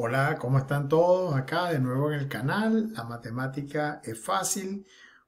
Hola, ¿cómo están todos? Acá de nuevo en el canal, la matemática es fácil,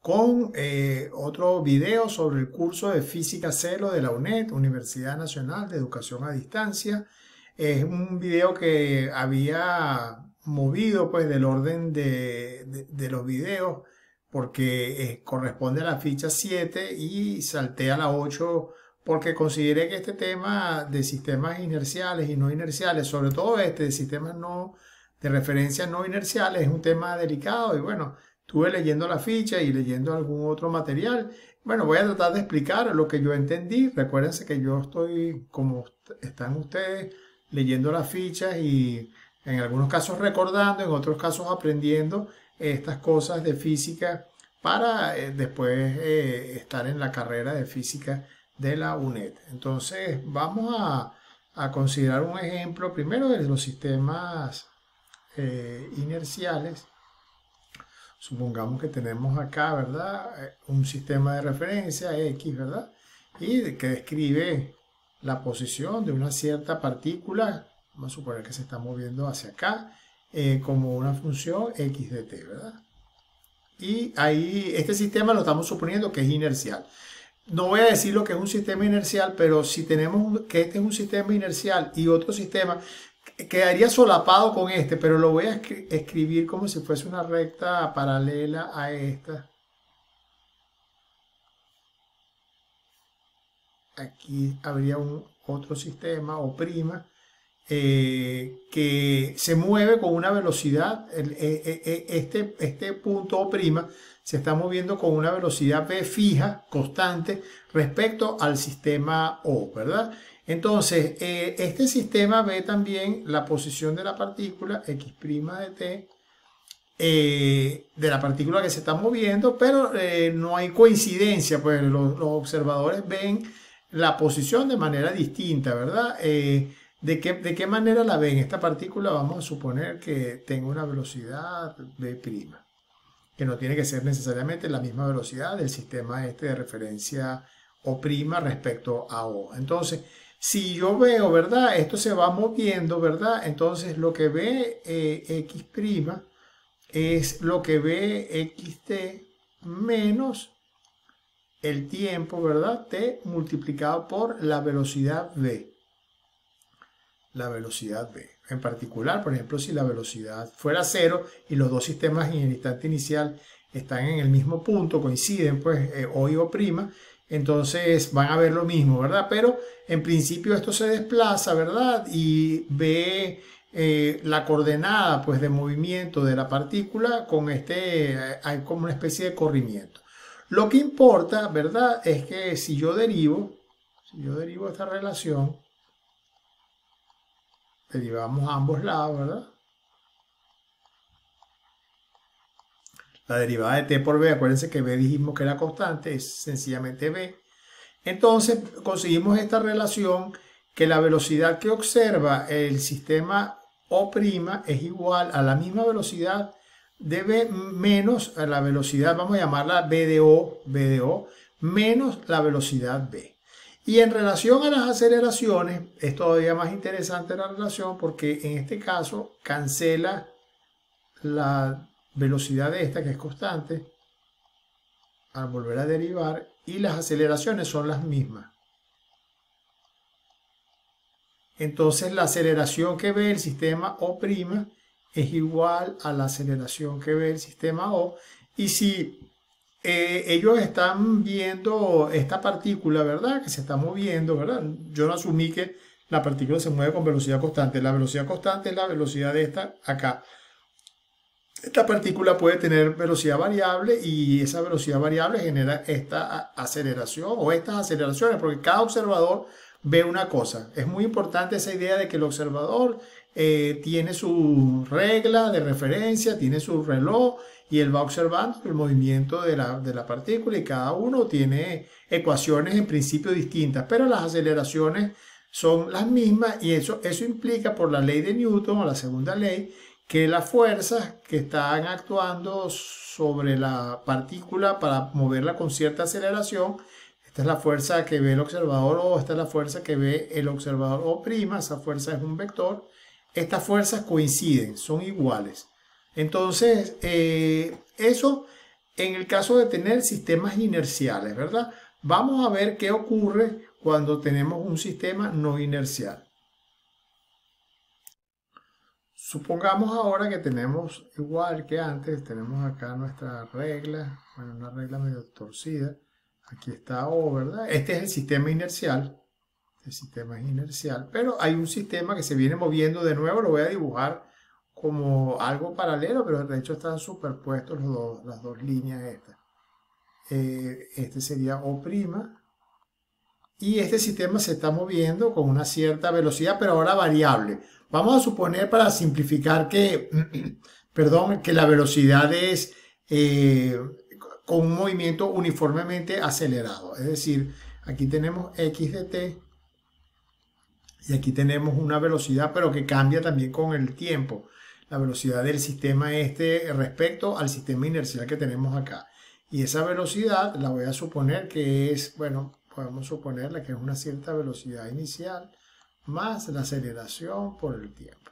con eh, otro video sobre el curso de Física Cero de la UNED, Universidad Nacional de Educación a Distancia. Es un video que había movido pues del orden de, los videos porque eh, corresponde a la ficha 7 y salté a la 8 porque consideré que este tema de sistemas inerciales y no inerciales, sobre todo este de sistemas no de referencia no inerciales, es un tema delicado y bueno, estuve leyendo la ficha y leyendo algún otro material. Bueno, voy a tratar de explicar lo que yo entendí. Recuérdense que yo estoy, como están ustedes, leyendo las fichas y en algunos casos recordando, en otros casos aprendiendo estas cosas de física para eh, después eh, estar en la carrera de física de la UNED. Entonces vamos a, considerar un ejemplo primero de los sistemas eh, inerciales. Supongamos que tenemos acá, ¿verdad? Eh, un sistema de referencia X, ¿verdad? Y que describe la posición de una cierta partícula, vamos a suponer que se está moviendo hacia acá, eh, como una función x de t, ¿verdad? Y ahí, este sistema lo estamos suponiendo que es inercial no voy a decir lo que es un sistema inercial, pero si tenemos que este es un sistema inercial y otro sistema, quedaría solapado con este, pero lo voy a escribir como si fuese una recta paralela a esta. Aquí habría un otro sistema o prima eh, que se mueve con una velocidad, e, e, e, este, este punto o prima se está moviendo con una velocidad v fija, constante, respecto al sistema O, ¿verdad? Entonces, eh, este sistema ve también la posición de la partícula x' de t, eh, de la partícula que se está moviendo, pero no hay coincidencia, pues los, observadores ven la posición de manera distinta, ¿verdad? ¿De qué, manera la ven? Esta partícula vamos a suponer que tenga una velocidad v', que no tiene que ser necesariamente la misma velocidad del sistema este de referencia O' respecto a O. Entonces, si yo veo, ¿verdad? Esto se va moviendo, ¿verdad? Entonces lo que ve eh, X' es lo que ve XT menos el tiempo, ¿verdad? T multiplicado por la velocidad V la velocidad v. En particular, por ejemplo, si la velocidad fuera cero y los dos sistemas en el instante inicial están en el mismo punto, coinciden, pues eh, O y O', entonces van a ver lo mismo, ¿verdad? Pero en principio esto se desplaza, ¿verdad? Y ve eh, la coordenada, pues, de movimiento de la partícula con este, eh, hay como una especie de corrimiento. Lo que importa, ¿verdad? Es que si yo derivo, si yo derivo esta relación, derivamos a ambos lados, ¿verdad? La derivada de t por b, acuérdense que b dijimos que era constante, es sencillamente b. Entonces conseguimos esta relación que la velocidad que observa el sistema O' es igual a la misma velocidad de b menos la velocidad, vamos a llamarla b de O, b O, menos la velocidad b. Y en relación a las aceleraciones, es todavía más interesante la relación porque en este caso cancela la velocidad de esta que es constante al volver a derivar y las aceleraciones son las mismas. Entonces la aceleración que ve el sistema O' es igual a la aceleración que ve el sistema O y si eh, ellos están viendo esta partícula, ¿verdad? Que se está moviendo, ¿verdad? Yo no asumí que la partícula se mueve con velocidad constante. La velocidad constante es la velocidad de esta acá. Esta partícula puede tener velocidad variable y esa velocidad variable genera esta aceleración o estas aceleraciones, porque cada observador ve una cosa. Es muy importante esa idea de que el observador eh, tiene su regla de referencia, tiene su reloj y él va observando el movimiento de la, de la, partícula y cada uno tiene ecuaciones en principio distintas, pero las aceleraciones son las mismas y eso, eso implica por la ley de Newton o la segunda ley que las fuerzas que están actuando sobre la partícula para moverla con cierta aceleración, esta es la fuerza que ve el observador O, esta es la fuerza que ve el observador O', esa fuerza es un vector, estas fuerzas coinciden, son iguales. Entonces, eh, eso en el caso de tener sistemas inerciales, ¿verdad? Vamos a ver qué ocurre cuando tenemos un sistema no inercial. Supongamos ahora que tenemos, igual que antes, tenemos acá nuestra regla, bueno, una regla medio torcida. Aquí está O, ¿verdad? Este es el sistema inercial. El sistema es inercial, pero hay un sistema que se viene moviendo de nuevo, lo voy a dibujar como algo paralelo, pero de hecho están superpuestos los las dos líneas estas. Eh, este sería O', y este sistema se está moviendo con una cierta velocidad, pero ahora variable. Vamos a suponer para simplificar que, perdón, que la velocidad es eh, con un movimiento uniformemente acelerado. Es decir, aquí tenemos x de t y aquí tenemos una velocidad, pero que cambia también con el tiempo. La velocidad del sistema este respecto al sistema inercial que tenemos acá. Y esa velocidad la voy a suponer que es, bueno, podemos suponerle que es una cierta velocidad inicial más la aceleración por el tiempo.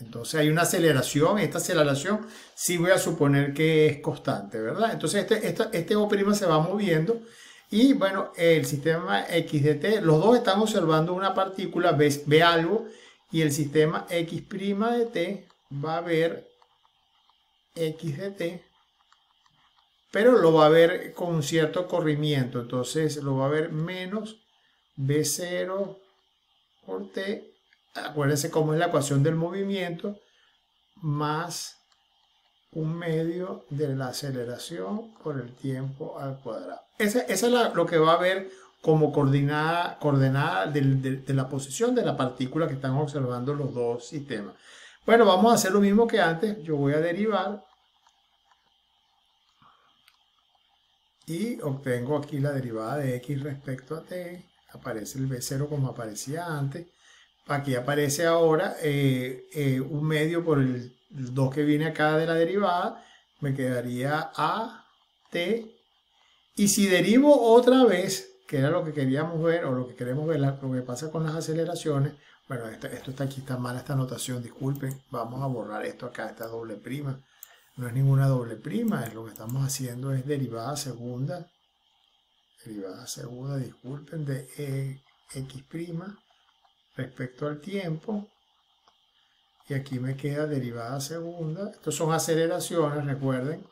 Entonces hay una aceleración, esta aceleración sí voy a suponer que es constante, ¿verdad? Entonces este, este O' se va moviendo y bueno, el sistema X de T, los dos están observando una partícula, ve, ve algo y el sistema X' de T va a ver X de T pero lo va a ver con cierto corrimiento, entonces lo va a ver menos B0 por T, acuérdense cómo es la ecuación del movimiento, más un medio de la aceleración por el tiempo al cuadrado. Esa, es lo que va a ver como coordenada, coordenada de, de, la posición de la partícula que están observando los dos sistemas. Bueno, vamos a hacer lo mismo que antes. Yo voy a derivar y obtengo aquí la derivada de x respecto a t, aparece el b0 como aparecía antes, aquí aparece ahora eh, eh, un medio por el 2 que viene acá de la derivada, me quedaría a t, y si derivo otra vez, que era lo que queríamos ver, o lo que queremos ver, lo que pasa con las aceleraciones, bueno, esto, está aquí, está mal esta anotación, disculpen, vamos a borrar esto acá, esta doble prima, no es ninguna doble prima, lo que estamos haciendo es derivada segunda, derivada segunda, disculpen, de e, x' respecto al tiempo. Y aquí me queda derivada segunda. Estos son aceleraciones, recuerden.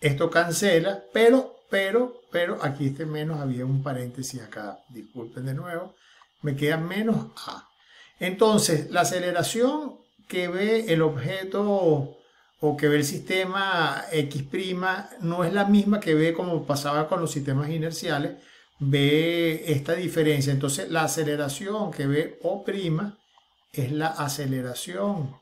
Esto cancela, pero, pero, pero, aquí este menos había un paréntesis acá. Disculpen de nuevo. Me queda menos a. Entonces, la aceleración que ve el objeto o que ve el sistema X' no es la misma que ve como pasaba con los sistemas inerciales, ve esta diferencia. Entonces la aceleración que ve O' es la aceleración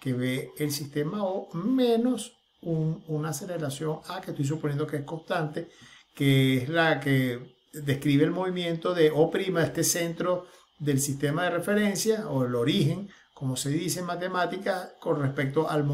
que ve el sistema O menos una aceleración A que estoy suponiendo que es constante, que es la que describe el movimiento de O', este centro del sistema de referencia o el origen como se dice en matemáticas, con respecto al,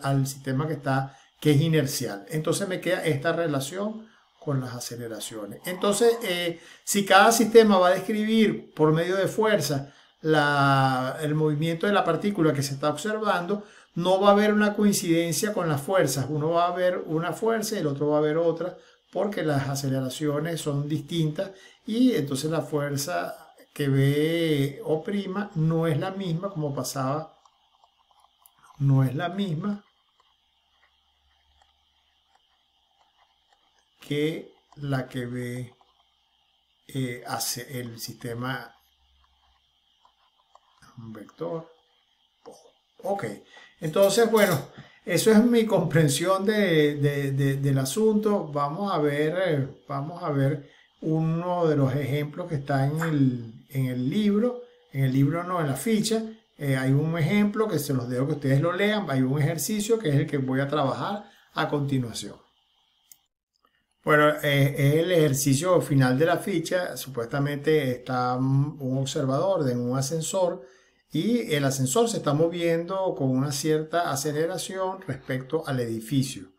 al, sistema que, está, que es inercial. Entonces me queda esta relación con las aceleraciones. Entonces, eh, si cada sistema va a describir por medio de fuerza el movimiento de la partícula que se está observando, no va a haber una coincidencia con las fuerzas. Uno va a ver una fuerza y el otro va a ver otra, porque las aceleraciones son distintas y entonces la fuerza que ve O' no es la misma como pasaba, no es la misma que la que ve eh, hace el sistema un vector. Ok, entonces bueno, eso es mi comprensión del asunto. Vamos a ver, eh, vamos a ver uno de los ejemplos que está en el, libro, en el libro no, en la ficha, eh, hay un ejemplo que se los dejo que ustedes lo lean, hay un ejercicio que es el que voy a trabajar a continuación. Bueno, eh, es el ejercicio final de la ficha, supuestamente está un observador en un ascensor y el ascensor se está moviendo con una cierta aceleración respecto al edificio.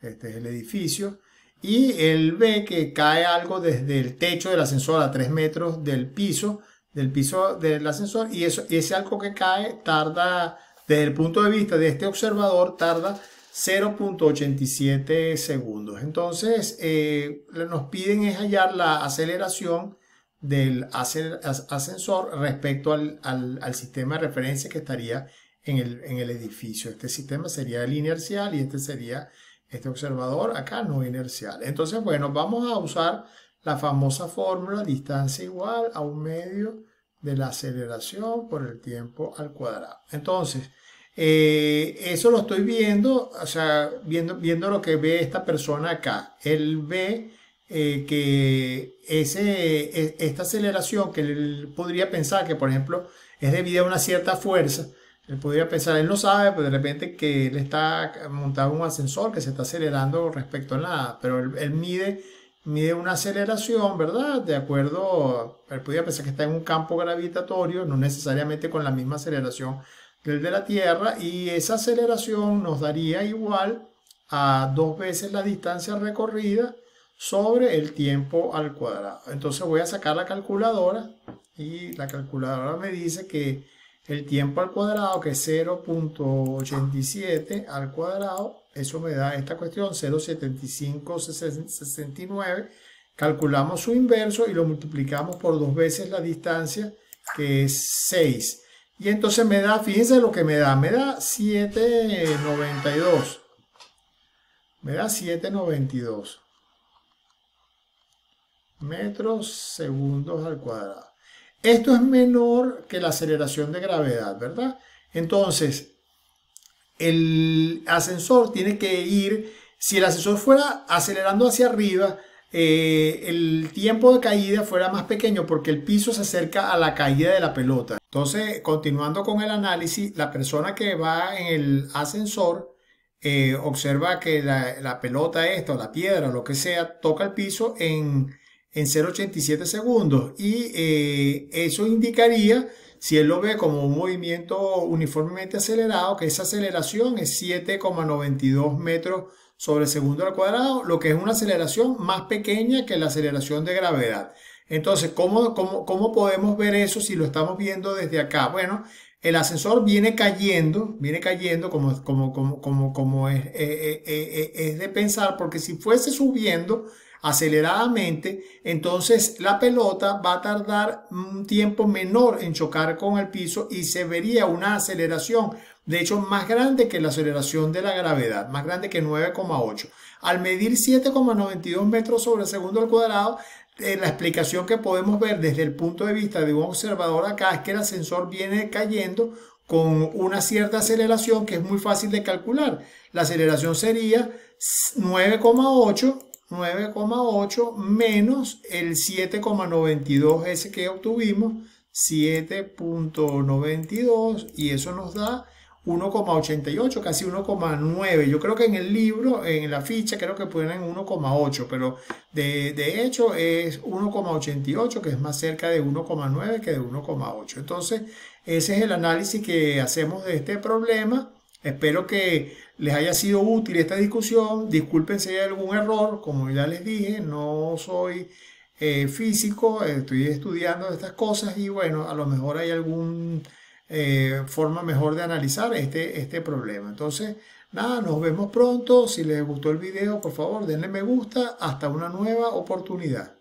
Este es el edificio y él ve que cae algo desde el techo del ascensor a 3 metros del piso del piso del ascensor y, eso, ese algo que cae tarda, desde el punto de vista de este observador, tarda 0.87 segundos. Entonces, eh, nos piden es hallar la aceleración del ascensor respecto al, sistema de referencia que estaría en el, en el, edificio. Este sistema sería el inercial y este sería este observador acá no inercial. Entonces, bueno, vamos a usar la famosa fórmula distancia igual a un medio de la aceleración por el tiempo al cuadrado. Entonces, eh, eso lo estoy viendo, o sea, viendo, viendo lo que ve esta persona acá. Él ve eh, que ese, e, esta aceleración que él podría pensar que, por ejemplo, es debido a una cierta fuerza, él podría pensar, él no sabe, pero de repente que él está montado un ascensor que se está acelerando respecto a nada, pero él, mide, mide una aceleración, ¿verdad? De acuerdo, él podría pensar que está en un campo gravitatorio, no necesariamente con la misma aceleración el de la Tierra y esa aceleración nos daría igual a dos veces la distancia recorrida sobre el tiempo al cuadrado. Entonces voy a sacar la calculadora y la calculadora me dice que el tiempo al cuadrado, que es 0.87 al cuadrado, eso me da esta cuestión, 0.7569. Calculamos su inverso y lo multiplicamos por dos veces la distancia, que es 6. Y entonces me da, fíjense lo que me da, me da 7.92. Me da 7.92 metros segundos al cuadrado. Esto es menor que la aceleración de gravedad, ¿verdad? Entonces, el ascensor tiene que ir, si el ascensor fuera acelerando hacia arriba, eh, el tiempo de caída fuera más pequeño porque el piso se acerca a la caída de la pelota. Entonces, continuando con el análisis, la persona que va en el ascensor eh, observa que la, pelota esta o la piedra lo que sea toca el piso en, en 0,87 segundos y eh, eso indicaría si él lo ve como un movimiento uniformemente acelerado, que esa aceleración es 7,92 metros sobre segundo al cuadrado, lo que es una aceleración más pequeña que la aceleración de gravedad. Entonces, ¿cómo, cómo, podemos ver eso si lo estamos viendo desde acá? Bueno, el ascensor viene cayendo, viene cayendo como, como, como, es, eh, eh, eh, es de pensar, porque si fuese subiendo aceleradamente, entonces la pelota va a tardar un tiempo menor en chocar con el piso y se vería una aceleración de hecho más grande que la aceleración de la gravedad, más grande que 9,8. Al medir 7,92 metros sobre segundo al cuadrado, la explicación que podemos ver desde el punto de vista de un observador acá es que el ascensor viene cayendo con una cierta aceleración que es muy fácil de calcular. La aceleración sería 9,8 9,8 menos el 7,92 ese que obtuvimos 7.92 y eso nos da 1,88, casi 1,9. Yo creo que en el libro, en la ficha, creo que ponen 1,8, pero de, de, hecho es 1,88, que es más cerca de 1,9 que de 1,8. Entonces, ese es el análisis que hacemos de este problema. Espero que les haya sido útil esta discusión. Disculpen si hay algún error. Como ya les dije, no soy eh, físico, estoy estudiando estas cosas y bueno, a lo mejor hay algún eh, forma mejor de analizar este, este problema. Entonces, nada, nos vemos pronto. Si les gustó el video, por favor, denle me gusta. Hasta una nueva oportunidad.